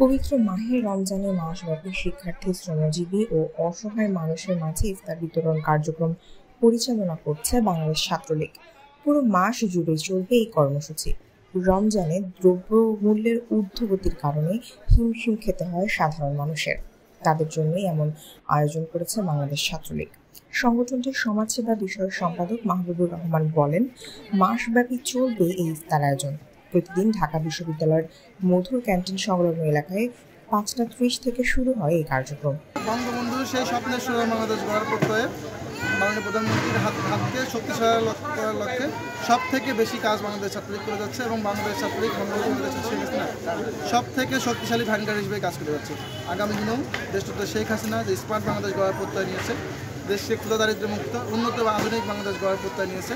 পবিত্র মাহে রমজানে মাসব্যাপী শিক্ষার্থী, শ্রমজীবী ও অসহায় মানুষের মাঝে ইফতার বিতরণ কার্যক্রম পরিচালনা করছে বাংলাদেশ ছাত্রলীগ। পুরো মাস জুড়ে চলবে এই কর্মসূচি। রমজানে দ্রব্য মূল্যের ঊর্ধ্বগতির কারণে হিমশিম খেতে হয় সাধারণ মানুষের। তাদের জন্যই এমন আয়োজন করেছে বাংলাদেশ ছাত্রলীগ। সংগঠনটির সমাজসেবা বিষয়ক সম্পাদক মাহবুবুর রহমান বলেন, মাসব্যাপী চলবে এই ইফতার আয়োজন। প্রতিদিন ঢাকা বিশ্ববিদ্যালয়ের মধুর ক্যান্টিন সংলগ্ন এলাকায় পাঁচটা ত্রিশ থেকে শুরু হয় এই কার্যক্রম। বঙ্গবন্ধু সেই স্বপ্নের শুরু বাংলাদেশ গড়ার প্রত্যয়ে মাননীয় প্রধানমন্ত্রীর হাত হাতকে শক্তিশালী করার লক্ষ্যে সব থেকে বেশি কাজ বাংলাদেশ ছাত্রলীগ করে যাচ্ছে এবং বাংলাদেশ ছাত্রলীগ বঙ্গবন্ধু শেখ হাসিনা সব থেকে শক্তিশালী ভ্যানগার হিসেবে কাজ করে যাচ্ছে। আগামী দিনেও দেশটাতে শেখ হাসিনা যে স্মার্ট বাংলাদেশ গড়ার প্রত্যয় নিয়েছে দেশকে ক্ষুদা দারিদ্র মুক্ত, উন্নত বা আধুনিক বাংলাদেশ গড়ার প্রত্যয় নিয়েছে।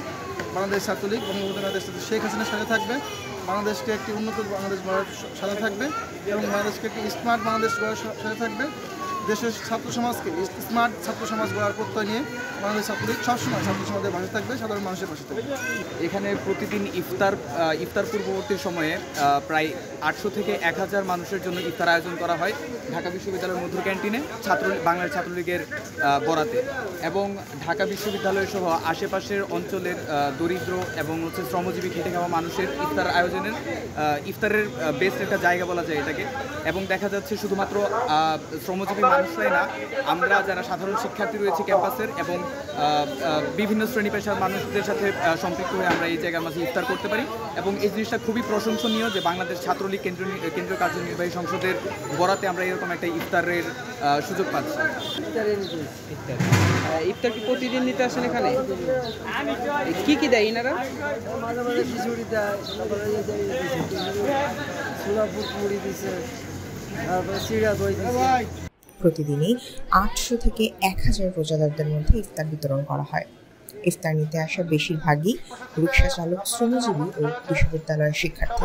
বাংলাদেশ ছাত্রলীগ, বঙ্গবন্ধু সাথে শেখ হাসিনার সাথে থাকবে। বাংলাদেশকে একটি উন্নত বাংলাদেশ গড়ার সাথে থাকবে এবং বাংলাদেশকে একটি স্মার্ট বাংলাদেশ গড়ার সাথে থাকবে। দেশের ছাত্র সমাজকে স্মার্ট ছাত্র সমাজ গড়ার প্রত্যয় নিয়ে বাংলাদেশ ছাত্রলীগ সবসময় ছাত্র সমাজের পাশে থাকবে, সাধারণ মানুষের পাশে থাকবে। এখানে প্রতিদিন ইফতার ইফতার পূর্ববর্তী সময়ে প্রায় আটশো থেকে এক হাজার মানুষের জন্য ইফতার আয়োজন করা হয় ঢাকা বিশ্ববিদ্যালয়ের মধুর ক্যান্টিনে ছাত্র, বাংলার ছাত্রলীগের বরাতে। এবং ঢাকা বিশ্ববিদ্যালয় সহ আশেপাশের অঞ্চলের দরিদ্র এবং হচ্ছে শ্রমজীবী খেটে খাওয়া মানুষের ইফতার আয়োজনের ইফতারের বেস্ট একটা জায়গা বলা যায় এটাকে। এবং দেখা যাচ্ছে শুধুমাত্র শ্রমজীবী মানুষরাই না আমরা যারা সাধারণ শিক্ষার্থী রয়েছে ক্যাম্পাসের এবং বিভিন্ন শ্রেণি পেশার মানুষদের সাথে সম্পৃক্ত হয়ে আমরা এই জায়গার মাঝে ইফতার করতে পারি এবং এই জিনিসটা খুবই প্রশংসনীয় যে বাংলাদেশ ছাত্রলীগ কেন্দ্রীয় কেন্দ্রীয় কার্যনির্বাহী সংসদের বরাতে আমরা এরকম একটা ইফতারের সুযোগ পাচ্ছি। ইফতার ইফতার কি প্রতিদিন নিতে আসেন এখানে? কি কি দেয় ইনারা? মাঝে মাঝে খিচুড়ি দেয় সোনাপুর মুড়ি দিছে তারপরে চিড়া দই দিছে। প্রতিদিনই আটশো থেকে এক হাজার প্রজাদারদের মধ্যে ইফতার বিতরণ করা হয়। ইফতার নিতে আসা বেশিরভাগই রিক্সা চালক, শ্রমজীবী ও বিশ্ববিদ্যালয়ের শিক্ষার্থী।